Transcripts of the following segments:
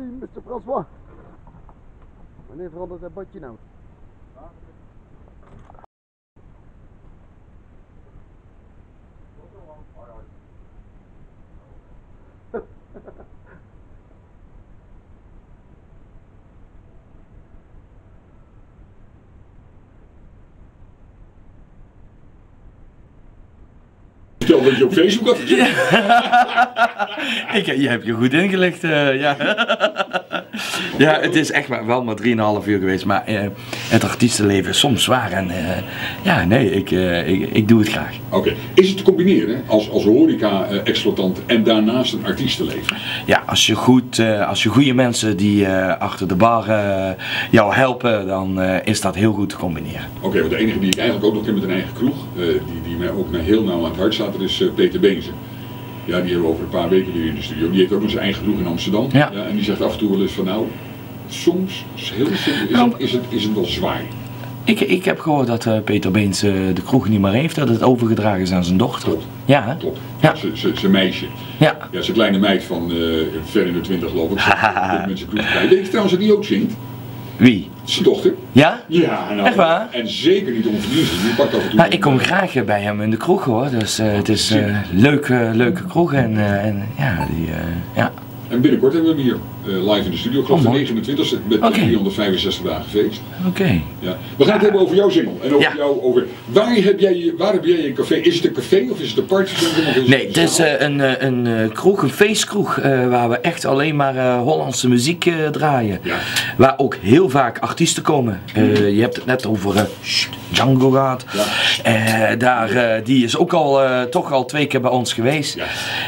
Hey, Mr. François. Wanneer verandert dat badje nou? Vertel dat je op Facebook had gezien. Ik, je hebt je goed ingelicht, eh, ja. ja, het is echt wel maar 3,5 uur geweest, maar eh, het artiestenleven is soms zwaar en eh, ja, nee, ik, eh, ik, ik doe het graag. Oké, is het te combineren als, als horeca-exploitant en daarnaast een artiestenleven? Ja, als je, goed, als je goede mensen die achter de bar jou helpen, dan is dat heel goed te combineren. Oké, want de enige die ik eigenlijk ook nog ken met een eigen kroeg, die, die mij ook heel nauw aan het hart staat, dat is Peter Beense. Ja, die hebben we over een paar weken weer in de studio. Die heeft ook nog zijn eigen kroeg in Amsterdam. Ja. en die zegt af en toe wel eens van nou, soms, heel is, Nou, het, is, het, is het wel zwaar. Ik, ik heb gehoord dat eh, Peter Beens eh, de kroeg niet meer heeft, dat het overgedragen is aan zijn dochter. Klopt. Ja, hè? Klopt. Ja. Zijn meisje. Ja. Ja, zijn kleine meid van eh, ver in de twintig geloof ik. Met zijn kroeg bij. Weet je trouwens dat die ook zingt? Wie? Zijn dochter. Ja? Ja, nou, Echt waar? En zeker niet onverdienstelijk. Die pakt af en toe. Nou, ik kom graag eh, bij hem in de kroeg hoor, dus eh, het is een leuke, leuke kroeg en, eh, en ja, die, eh, ja. En binnenkort hebben we hem hier eh, live in de studio. Ik geloof Oh, de mooi. 29 e met Oké. 365 dagen feest. Oké. Ja. We gaan het hebben over jouw single. En over Ja. jou, over, waar, heb jij, waar heb jij een café? Is het een café of is het een party? Nee, het is eh, een, eh, een kroeg, een feestkroeg, waar we echt alleen maar Hollandse muziek draaien. Ja. Waar ook heel vaak artiesten komen. Je hebt het net over Django gehad. Eh, daar, die is ook al, toch al twee keer bij ons geweest.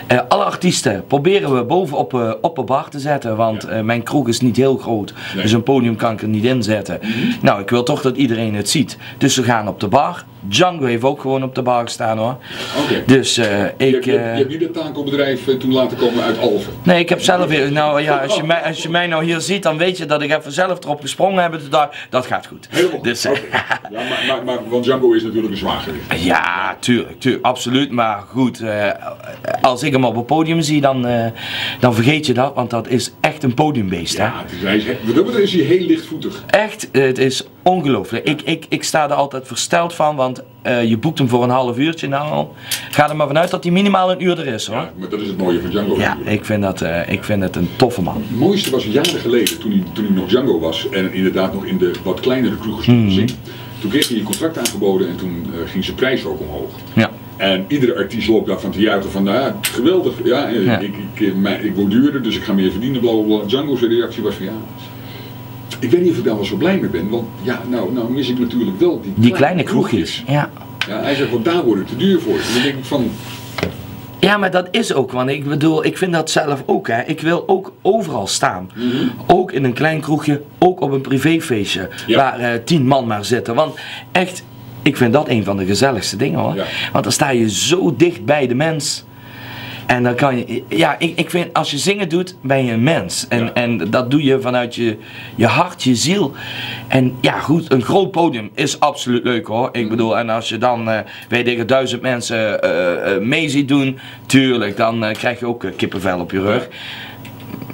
Ja. Alle artiesten proberen we boven op, op een bar te zetten, want eh, mijn kroeg is niet heel groot. Mhm. Dus een podium kan ik er niet in zetten. Nou, ik wil toch dat iedereen het ziet. Dus we gaan op de bar. Django heeft ook gewoon op de bar gestaan hoor. Oké. Dus eh, Je, ik. je, hebt- eh, je hebt niet dat takelbedrijf eh, toen laten komen uit Alphen. Nee, ik heb zelf weer. Nou ja, als je, mij, als je mij nou hier ziet, dan weet je dat ik even zelf erop gesprongen heb. Dat, dat gaat goed. Helemaal goed. Dus. Ja, maar, maar, maar, want Django is natuurlijk een zwaargewicht. ja, tuurlijk, tuurlijk, absoluut. Maar goed, als ik hem op het podium zie, dan, dan vergeet je dat. Want dat is echt een podiumbeest. Hè? Ja, het is, wat dat is hij heel lichtvoetig. Echt, het is ongelooflijk. Ik, ik, ik sta er altijd versteld van, want eh, je boekt hem voor een half uurtje. Nou, al. ga er maar vanuit dat hij minimaal een uur er is hoor. Ja, maar dat is het mooie van Django. Ja, ik vind, dat, eh, ik vind het een toffe man. Het mooiste was jaren geleden, toen hij, toen hij nog Django was en inderdaad nog in de wat kleinere kroegen stond zingen. Toen kreeg hij een contract aangeboden en toen eh, ging zijn prijs ook omhoog. Ja. En iedere artiest loopt daarvan te juichen van, nou ja, geweldig, ja, Ja. Ik, ik, mij- ik word duurder, dus ik ga meer verdienen, bla bla bla. Django's reactie was van, ja, ik weet niet of ik daar wel zo blij mee ben, want ja, nou, nou mis ik natuurlijk wel die, Die kleine kroegjes. Ja. Ja, hij zegt, want daar word ik te duur voor. En dan denk ik van, Ja, maar dat is ook, want ik bedoel, ik vind dat zelf ook. Hè. Ik wil ook overal staan. Mhm. Ook in een klein kroegje, ook op een privéfeestje, Ja. waar eh, tien man maar zitten. Want echt, ik vind dat een van de gezelligste dingen hoor. Ja. Want dan sta je zo dicht bij de mens. En dan kan je, ja, ik, ik vind als je zingen doet, ben je een mens. En, Ja. en dat doe je vanuit je, je hart, je ziel. En ja, goed, een groot podium is absoluut leuk hoor. Mhm. Ik bedoel, en als je dan, eh weet ik, duizend mensen eh, mee ziet doen, tuurlijk, dan krijg je ook kippenvel op je rug.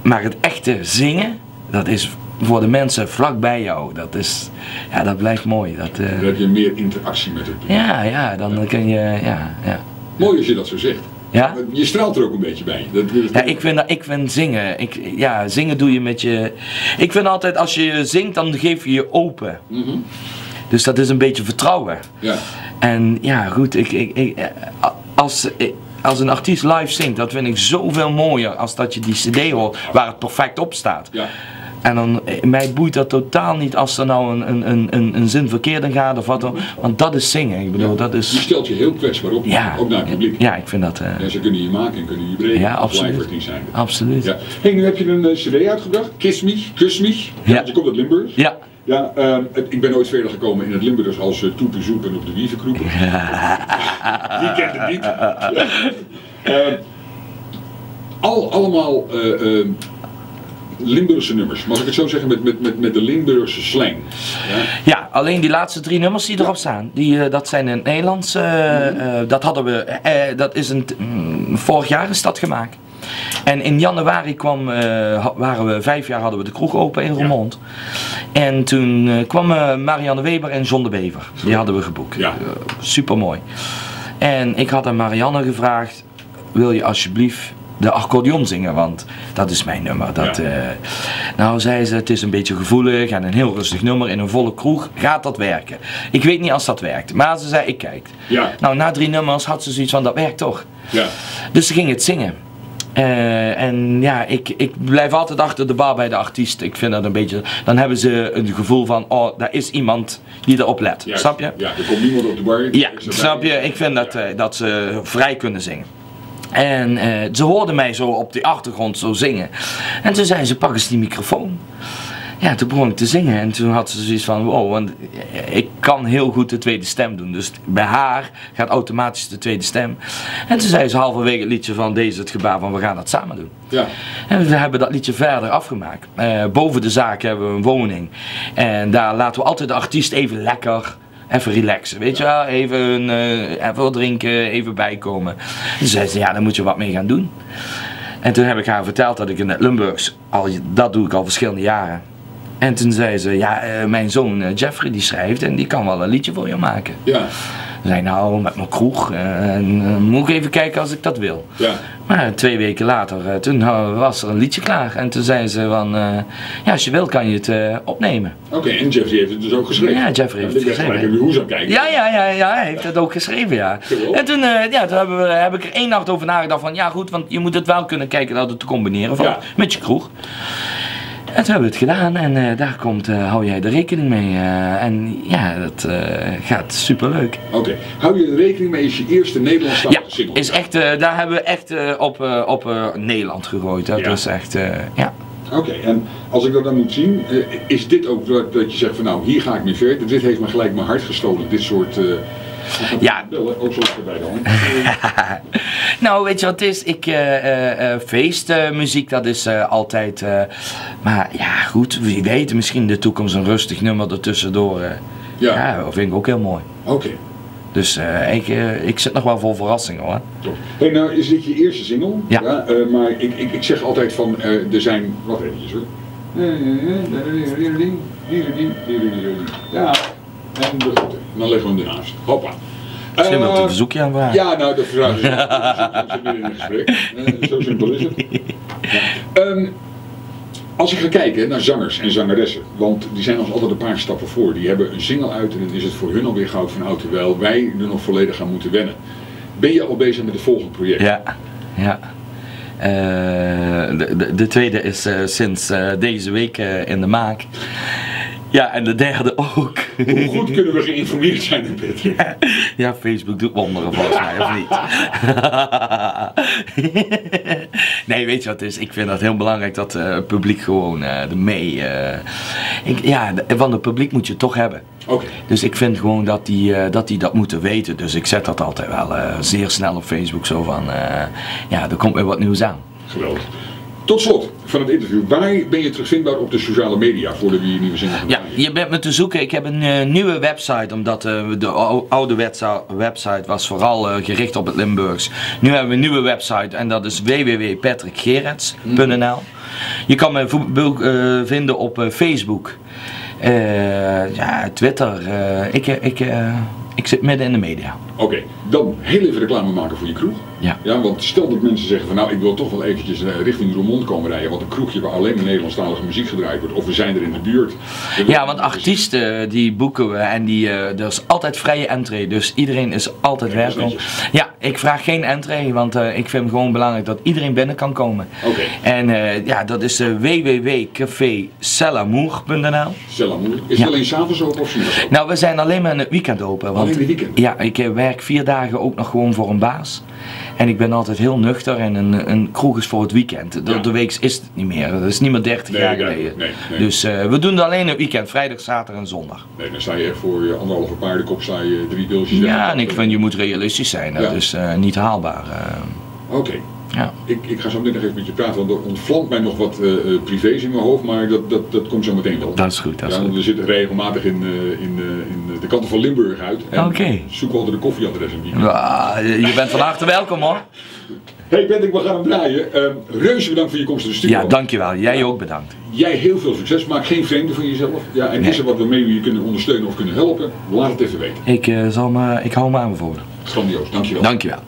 Maar het echte zingen, dat is voor de mensen vlak bij jou. Dat is, ja, dat blijft mooi. Dat, dan heb je meer interactie met het publiek. ja, ja, dan kun je, ja, ja. Mooi als je dat zo zegt. Ja? Je straalt er ook een beetje bij. Dat, Ja, ik vind, ik vind zingen, ik, ja, zingen doe je met je... Ik vind altijd, als je zingt, dan geef je je open. Mhm. Dus dat is een beetje vertrouwen. Ja. En ja, goed, ik, ik, ik, als, als een artiest live zingt, dat vind ik zoveel mooier als dat je die cd hoort waar het perfect op staat. Ja. En dan, eh, mij boeit dat totaal niet als er nou een, een, een, een, zin verkeerd in gaat of wat dan. Want dat is zingen. Ik bedoel, dat Je is... stelt je heel kwetsbaar op, Ja, ook naar het publiek. ja, ik vind dat... eh, Ja, ze kunnen je maken en kunnen je breken Ja, absoluut. zijn. absoluut. Ja. Hey, nu heb je een eh, cd uitgebracht, Kiss Me, Kus Me. Ja. Ja. Je komt uit Limburg. Ja. Ja, ehm, ik ben nooit verder gekomen in het Limburgs als uh, Toepe Zoep en op de Wievenkroepen. Wie kent het niet? Ehm, al, allemaal eh, ehm, Limburgse nummers, mag ik het zo zeggen, met, met, met, met de Limburgse slang. Ja? Ja, alleen die laatste drie nummers die erop staan, die, eh, dat zijn in het Nederlands. eh, eh, dat hadden we, dat is een, mm, vorig jaar is dat gemaakt. En in januari kwam, waren we vijf jaar hadden we de kroeg open in Roermond. En toen kwamen Marianne Weber en John de Bever. Die hadden we geboekt. Ja. super mooi. En ik had aan Marianne gevraagd, wil je alsjeblieft de accordeon zingen, want dat is mijn nummer. Dat, Ja. eh, nou, zei ze, het is een beetje gevoelig en een heel rustig nummer in een volle kroeg. Gaat dat werken? Ik weet niet als dat werkt, maar ze zei, ik kijk. Ja, Nou, na drie nummers had ze zoiets van, dat werkt toch. ja. Dus ze ging het zingen. Eh, en ja, ik, ik blijf altijd achter de bar bij de artiest. Ik vind dat een beetje. Dan hebben ze een gevoel van: oh, daar is iemand die erop let. Juist. Snap je? Ja, er komt niemand op de bar. Ja, snap je? Ik vind dat, eh, dat ze vrij kunnen zingen. En eh, ze hoorden mij zo op die achtergrond zo zingen. En toen zei ze, pak eens die microfoon. Ja, toen begon ik te zingen en toen had ze zoiets van, wow, want ik kan heel goed de tweede stem doen. Dus bij haar gaat automatisch de tweede stem. En toen zei ze halverwege het liedje van, deze het gebaar van, we gaan dat samen doen. Ja, En we hebben dat liedje verder afgemaakt. Eh, boven de zaak hebben we een woning. En daar laten we altijd de artiest even lekker, even relaxen. Weet je wel, even, eh, even wat drinken, even bijkomen. Toen zei ze, ja, daar moet je wat mee gaan doen. En toen heb ik haar verteld dat ik in het Lumburgs, al, dat doe ik al verschillende jaren. En toen zei ze, ja, eh, mijn zoon eh, Jeffrey die schrijft en die kan wel een liedje voor je maken. ja, zei, nou, met mijn kroeg, eh, en, eh, moet ik even kijken als ik dat wil. ja. Maar twee weken later, eh, toen eh, was er een liedje klaar. En toen zei ze van, ja, als je wil kan je het opnemen. Oké, en Jeffrey heeft het dus ook geschreven. Ja, Jeffrey heeft Ja, het geschreven. kijken. Ja, ja, ja, ja, hij heeft het ook geschreven, ja. En toen, ja, toen hebben we, heb ik er één nacht over nagedacht van, ja goed, want je moet het wel kunnen kijken dat het te combineren van, Ja. met je kroeg. En toen hebben we het gedaan en eh, daar komt, eh, hou jij de rekening mee. eh, en ja, dat gaat superleuk. Oké, hou je er rekening mee, is je eerste Nederlandstalige Ja, single. is echt, daar hebben we echt op, op Nederland gegooid. Hè. Ja. Dat is echt, ja. Oké, en als ik dat dan moet zien, is dit ook dat, dat je zegt van nou, hier ga ik mee verder. Dit heeft me gelijk mijn hart gestolen, dit soort... Ja. Ook zo dan. Nou, weet je wat het is? Ik, eh, eh, eh, feestmuziek, dat is altijd. maar ja, goed, wie weet, misschien in de toekomst een rustig nummer ertussendoor. Ja. ja, dat vind ik ook heel mooi. Oké, Dus ik, ik zit nog wel vol verrassingen hoor. top. Hey, nou is dit je eerste single, Ja. maar ik, ik, ik zeg altijd van, er zijn, wat eventjes hoor. Ja, en de grote. En dan leggen we hem ernaast. Hoppa. U Eh, een verzoekje aanvragen. Ja, nou, dat vraag. Dat in een gesprek. Eh, Zo simpel is het. Ja. Ehm, als ik ga kijken naar zangers en zangeressen, want die zijn ons altijd een paar stappen voor. Die hebben een single uit en dan is het voor hun alweer goud van oud, terwijl wij er nog volledig gaan moeten wennen. Ben je al bezig met het volgende project? Ja, ja. Eh, de, de, de tweede is sinds deze week in de maak. Ja, en de derde ook. Hoe goed kunnen we geïnformeerd zijn in Patrick? Ja, Facebook doet wonderen volgens mij, of niet? nee, weet je wat het is? Ik vind dat heel belangrijk dat eh, het publiek gewoon eh er mee... eh, ik, ja, de- van het publiek moet je het toch hebben. Oké, Dus ik vind gewoon dat die, dat die dat moeten weten. Dus ik zet dat altijd wel zeer snel op Facebook zo van... ja, er komt weer wat nieuws aan. geweldig. Tot slot van het interview, waar ben je terugvindbaar op de sociale media voordat we je nieuwe gaan Ja? Je bent me te zoeken. Ik heb een eh, nieuwe website, omdat eh, de ou- oude website was vooral eh, gericht op het Limburgs. Nu hebben we een nieuwe website en dat is www.patrickgerets.nl. Je kan me vinden op Facebook, ja, Twitter. ik, ik, ik zit midden in de media. Oké, dan heel even reclame maken voor je kroeg. Ja. Ja, want stel dat mensen zeggen van nou ik wil toch wel eventjes eh, richting Roermond komen rijden, want een kroegje waar alleen maar Nederlandstalige muziek gedraaid wordt, of we zijn er in de buurt. Ja, want artiesten die boeken we en die, eh, er is altijd vrije entree, dus iedereen is altijd Ja, dat welkom. Ja, ik vraag geen entree, want eh, ik vind het gewoon belangrijk dat iedereen binnen kan komen. Oké, En eh, ja, dat is www.cafecellamour.nl Selamour. Is Ja. het alleen s'avonds open of open? Nou, we zijn alleen maar in het weekend open. Want, Alleen in het weekend? Ja, ik eh, werk vier dagen ook nog gewoon voor een baas. En ik ben altijd heel nuchter en een, een kroeg is voor het weekend. De, Ja. de week is het niet meer. Dat is niet meer 30 Nee, jaar geleden. nee, nee. Dus eh, we doen het alleen het weekend, vrijdag, zaterdag en zondag. Nee, dan sta je echt voor je anderhalve paardenkop, sta je drie beeldjes. Ja, en ik vind je moet realistisch zijn. Dat Ja. is eh, niet haalbaar. eh, Oké, ja. Ik, ik ga zo meteen nog even met je praten, want er ontvlamt mij nog wat uh, privés in mijn hoofd, maar dat, dat, dat komt zo meteen wel. Dat is goed, dat is ja, goed. We zitten regelmatig in, eh, in, in de kanten van Limburg uit en zoek zoeken altijd een koffieadres in Je bent van harte welkom hoor. Hey Bendik, we gaan hem draaien. Ehm, reuze bedankt voor je komst in de studio. Ja, dankjewel. Jij ook bedankt. Jij heel veel succes. Maak geen vreemde van jezelf. Ja, en is er wat waarmee we je kunnen ondersteunen of kunnen helpen? Laat het even weten. Ik, zal me, ik hou me voor. Grandioos, dankjewel. Dankjewel.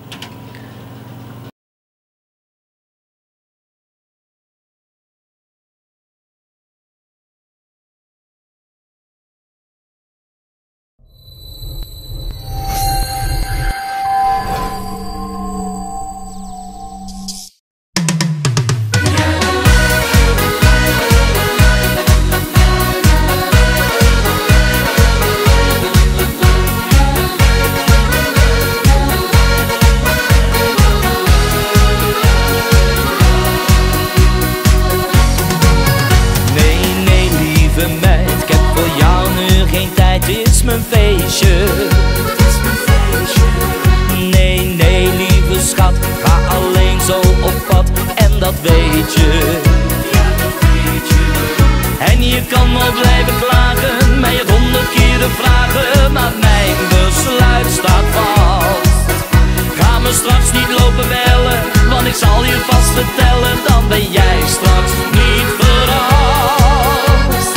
straks niet lopen bellen, want ik zal je vast vertellen, dan ben jij straks niet verrast.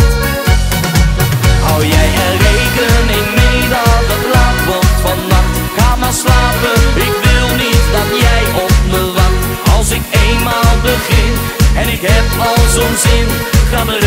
Hou jij er rekening mee dat het laat wordt vannacht? Ga maar slapen, ik wil niet dat jij op me wacht. Als ik eenmaal begin en ik heb al zo'n zin, ga maar